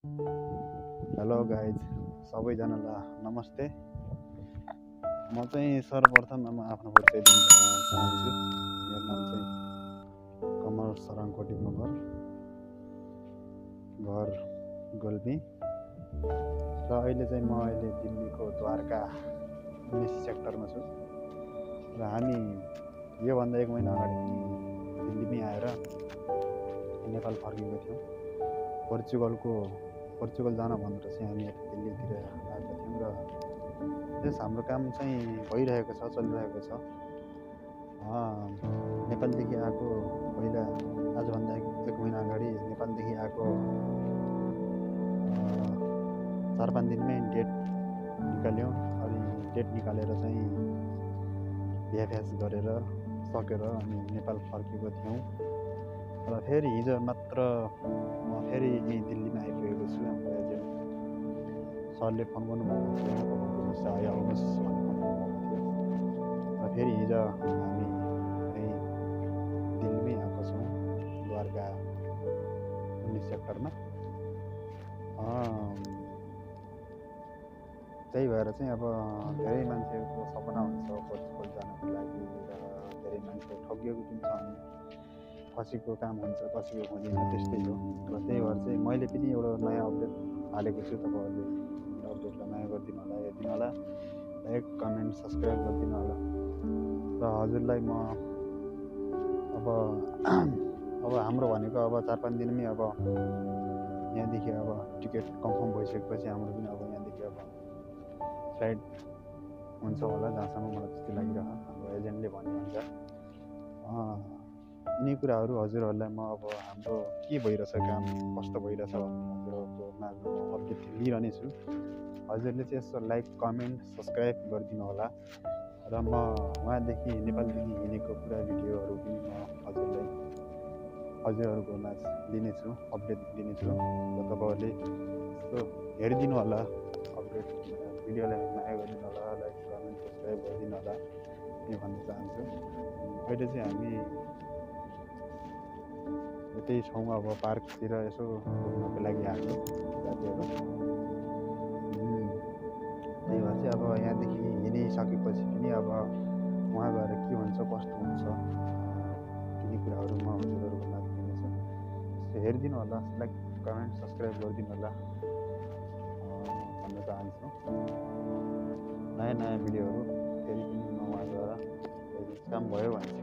Hello guys सबैजनालाई नमस्ते। म चाहिँ सर्वप्रथम म आफ्नो परिचय दिन चाहन्छु। मेरो नाम चाहिँ कमल सराङकोटी मगर घर गोल्मी र अहिले चाहिँ म अहिले दिल्लीको द्वारका उन्नाइस सेक्टरमा छु। र हामी योभन्दा एक महिना अगाडि दिल्लीमै आएर नेपाल फर्केको थियौँ। पोर्चुगलको पोर्चुगल जान भनेर चाहिँ हामी दिल्लीतिर आएका थियौँ र त्यस हाम्रो काम चाहिँ भइरहेको छ चलिरहेको छ। नेपालदेखि आएको पहिला आजभन्दा एक महिना अगाडि नेपालदेखि आएको चार पाँच दिनमै डेट निकाल्यौँ अनि डेट निकालेर चाहिँ बिहाफ्यास गरेर सकेर अनि नेपाल फर्केको थियौँ। र फेरि हिजो मात्र म फेरि यहीँ सरले फोन गर्नुभएको थियो आउनुहोस् आयो आउनुहोस् थियो र फेरि हिजो हामी यहीँ दिल्लीमै आएको छौँ द्वारका उन्नाइस सेक्टरमा त्यही भएर चाहिँ अब धेरै मान्छेको सपना हुन्छ पोर्चुगल जानको लागि र धेरै मान्छे ठगिएको पनि छन् कसैको काम हुन्छ कसैको हुँदैन त्यस्तै हो र त्यही भएर चाहिँ मैले पनि एउटा नयाँ अपडेट हालेको छु तपाईँहरूले अपडेटलाई माया गरिदिनु होला हेरिदिनु होला लाइक कमेन्ट सब्सक्राइब गरिदिनु होला। र हजुरलाई म अब अब हाम्रो भनेको अब चार पाँच दिनमै अब यहाँदेखि अब टिकट कन्फर्म भइसकेपछि हाम्रो पनि अब यहाँदेखि अब फ्लाइट हुन्छ होला जहाँसम्म मलाई त्यस्तो लागिरह यिनै कुराहरू हजुरहरूलाई म अब हाम्रो के भइरहेछ काम कस्तो भइरहेछ भन्ने हजुरहरूको माझ अपडेट लिइरहने छु हजुरले चाहिँ यसो लाइक कमेन्ट सब्सक्राइब गरिदिनु होला र म उहाँदेखि नेपालदेखि हिँडेको पुरा भिडियोहरू पनि म हजुरलाई हजुरहरूको माझ लिनेछु अपडेट दिनेछु। र तपाईँहरूले यसो हेरिदिनु होला अपडेट भिडियोलाई माया गरिदिनु होला लाइक कमेन्ट सब्सक्राइब गरिदिनु होला भन्न चाहन्छु। अहिले चाहिँ हामी यतै छौँ अब पार्कतिर यसो घुम्नको लागि आएको साथीहरू त्यही भएर चाहिँ अब यहाँदेखि हिँडिसकेपछि पनि अब उहाँ गएर के हुन्छ कस्तो हुन्छ तिनी कुराहरू म यसो हेरिदिनु होला लाइक कमेन्ट सब्सक्राइब गरिदिनु होला। भन्न चाहन्छु। नयाँ नयाँ भिडियोहरू फेरि पनि म उहाँ गएर काम भयो भने